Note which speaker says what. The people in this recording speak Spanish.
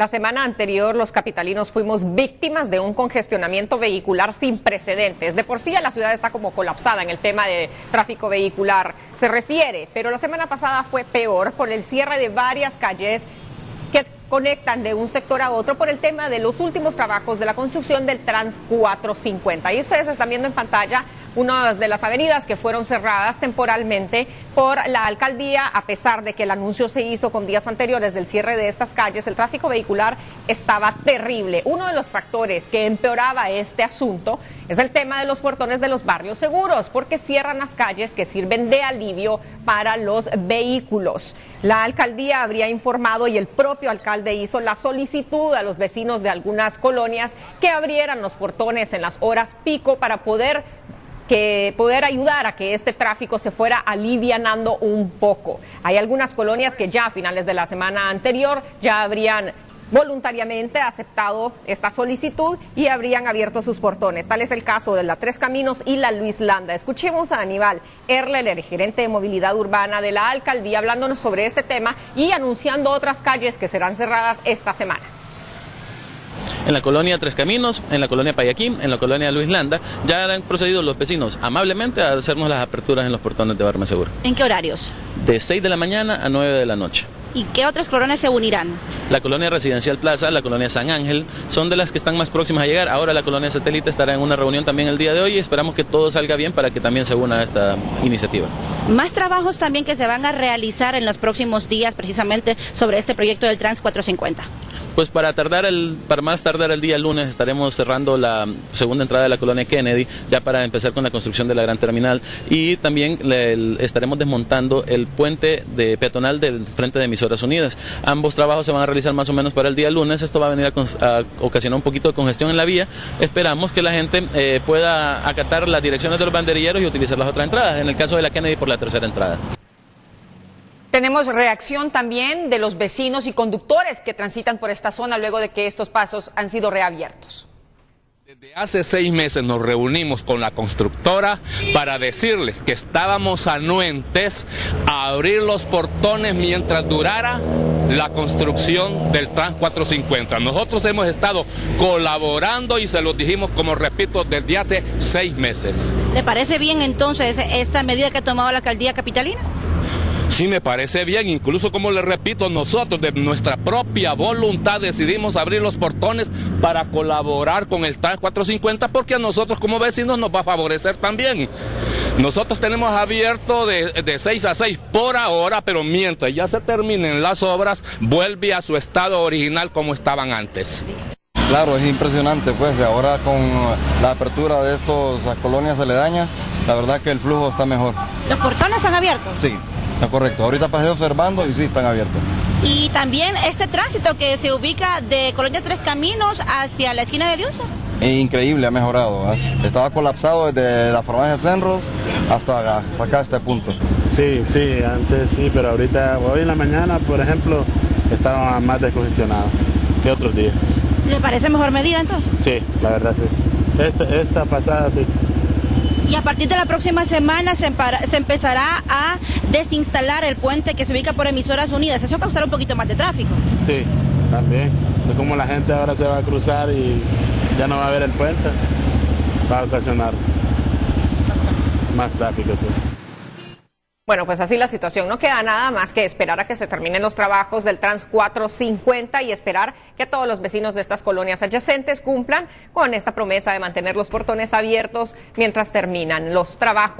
Speaker 1: La semana anterior los capitalinos fuimos víctimas de un congestionamiento vehicular sin precedentes. De por sí la ciudad está como colapsada en el tema de tráfico vehicular se refiere, pero la semana pasada fue peor por el cierre de varias calles que conectan de un sector a otro por el tema de los últimos trabajos de la construcción del Trans 450. Y ustedes están viendo en pantalla una de las avenidas que fueron cerradas temporalmente por la alcaldía, a pesar de que el anuncio se hizo con días anteriores del cierre de estas calles, el tráfico vehicular estaba terrible. Uno de los factores que empeoraba este asunto es el tema de los portones de los barrios seguros, porque cierran las calles que sirven de alivio para los vehículos. La alcaldía habría informado y el propio alcalde hizo la solicitud a los vecinos de algunas colonias que abrieran los portones en las horas pico para poder que poder ayudar a que este tráfico se fuera alivianando un poco. Hay algunas colonias que ya a finales de la semana anterior ya habrían voluntariamente aceptado esta solicitud y habrían abierto sus portones. Tal es el caso de la Tres Caminos y la Luis Landa. Escuchemos a Aníbal Erler, el gerente de movilidad urbana de la alcaldía, hablándonos sobre este tema y anunciando otras calles que serán cerradas esta semana
Speaker 2: en la colonia Tres Caminos, en la colonia Payaquín, en la colonia Luis Landa, ya han procedido los vecinos amablemente a hacernos las aperturas en los portones de Barma Segura.
Speaker 3: ¿En qué horarios?
Speaker 2: De 6 de la mañana a 9 de la noche.
Speaker 3: ¿Y qué otras colonias se unirán?
Speaker 2: La colonia Residencial Plaza, la colonia San Ángel, son de las que están más próximas a llegar. Ahora la colonia Satélite estará en una reunión también el día de hoy y esperamos que todo salga bien para que también se una a esta iniciativa.
Speaker 3: Más trabajos también que se van a realizar en los próximos días precisamente sobre este proyecto del Trans 450.
Speaker 2: Pues para tardar el, para más tardar el día lunes estaremos cerrando la segunda entrada de la colonia Kennedy, ya para empezar con la construcción de la gran terminal y también estaremos desmontando el puente de peatonal del frente de Emisoras Unidas. Ambos trabajos se van a realizar más o menos para el día lunes. Esto va a venir a, ocasionar un poquito de congestión en la vía. Esperamos que la gente eh, pueda acatar las direcciones de los banderilleros y utilizar las otras entradas. En el caso de la Kennedy por la tercera entrada.
Speaker 1: Tenemos reacción también de los vecinos y conductores que transitan por esta zona luego de que estos pasos han sido reabiertos.
Speaker 4: Desde hace seis meses nos reunimos con la constructora para decirles que estábamos anuentes a abrir los portones mientras durara la construcción del Trans 450. Nosotros hemos estado colaborando y se lo dijimos, como repito, desde hace seis meses.
Speaker 3: ¿Le parece bien entonces esta medida que ha tomado la alcaldía capitalina?
Speaker 4: Sí, me parece bien, incluso como le repito, nosotros de nuestra propia voluntad decidimos abrir los portones para colaborar con el TAN 450 porque a nosotros como vecinos nos va a favorecer también. Nosotros tenemos abierto de, de 6 a 6 por ahora, pero mientras ya se terminen las obras, vuelve a su estado original como estaban antes.
Speaker 5: Claro, es impresionante, pues ahora con la apertura de estas colonias aledañas, la verdad que el flujo está mejor.
Speaker 3: ¿Los portones están abiertos?
Speaker 5: Sí. Está correcto. Ahorita pasé observando y sí están abiertos.
Speaker 3: Y también este tránsito que se ubica de Colonia Tres Caminos hacia la esquina de Dios.
Speaker 5: Increíble, ha mejorado. ¿eh? Estaba colapsado desde la farmacia Senros hasta acá, hasta acá, este punto.
Speaker 6: Sí, sí, antes sí, pero ahorita, hoy en la mañana, por ejemplo, estaba más descongestionado que otros días.
Speaker 3: ¿Le parece mejor medida entonces?
Speaker 6: Sí, la verdad sí. Esta, esta pasada sí.
Speaker 3: Y a partir de la próxima semana se, empezará a desinstalar el puente que se ubica por emisoras unidas. Eso causará un poquito más de tráfico.
Speaker 6: Sí, también. De cómo la gente ahora se va a cruzar y ya no va a haber el puente, va a ocasionar más tráfico. Sí.
Speaker 1: Bueno, pues así la situación. No queda nada más que esperar a que se terminen los trabajos del Trans 450 y esperar que todos los vecinos de estas colonias adyacentes cumplan con esta promesa de mantener los portones abiertos mientras terminan los trabajos.